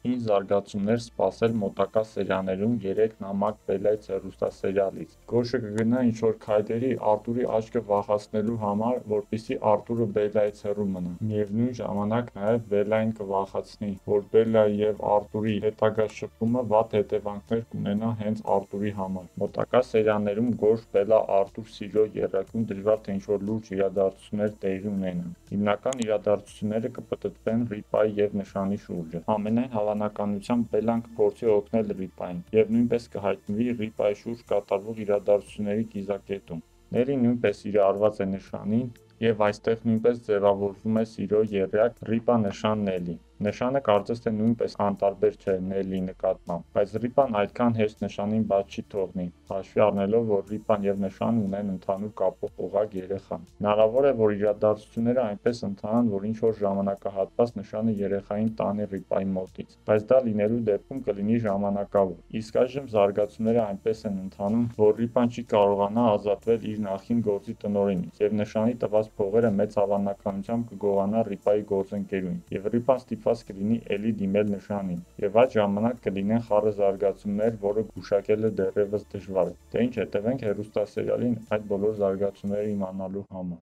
Հին զարգացումներ սպասել մոտակա սերիաներում երեք նամակ «Բելլայից» հեռուստասերիալից։ Գոշը կգնա ինչ-որ քայլերի Արտուրի աչքը վախեցնելու համար, որպեսզի Արտուրը Բելլայից հեռու մնա։ Միևնույն ժամանակ նաև Բելլային կվախեցնի, որ Բելլայի և Արտուրի հետագա շփումը վատ հետևանքներ կունենա հենց Արտուրի համար։ Մոտակա սերիաներում Գոշ-Բելլա-Արտուր սիրո եռյակում դժվար թե ինչ-որ լուրջ իրադարձություններ տեղի ունենան։ Հիմնական իրադարձությունները կպտտվեն Ռիպայի և Նշանի շուրջը։ Ամենայն հավանականությամբ Բելլան կփորձի օգնել Ռիպային և նույնպես կհայտնվի Ռիպայի շուրջ կատարվող իրադարձությունների կիզակետում։ Նելին նույնպես սիրահարված է Նշանին, և այստեղ նույնպես ձևավորվում է սիրո եռյակ Ռիպա-Նշան-Նելի։ Նշանը կարծես թե նույնպես անտարբեր չէ Նելիի նկատմամբ, բայց Ռիպան այդքան հեշտ Նշանին բաց չի թողնի՝ հաշվի առնելով, որ Ռիպան և Նշանն ունեն ընդհանուր կապող օղակ երեխա։ Հնարավոր է, որ իրադարձությունները այնպես ընթանան, որ ինչ-որ ժամանակահատված Նշանը երեխային տանի Ռիպայի մոտից, բայց դա լինելու դեպքում կլինի ժամանակավոր։ Իսկ այժմ զարգացումները այնպես են ընթանում, որ Ռիպան չի կարողանա ազատվել իր նախկին գործի տնօրենից, և Նշանի տված փողերը մեծ հավանականությամբ կգողանա Ռիպայի գործընկերուհին, և Ռիպան ստիպված կլինի էլի դիմել Նշանին։ Եվ այդ ժամանակ կլինեն խառը զարգացումներ, որը գուշակելը դեռևս դժվար է։ Դե ինչ հետևենք հեռուստասերիալին այդ բոլոր զարգացումները իմանալու համար։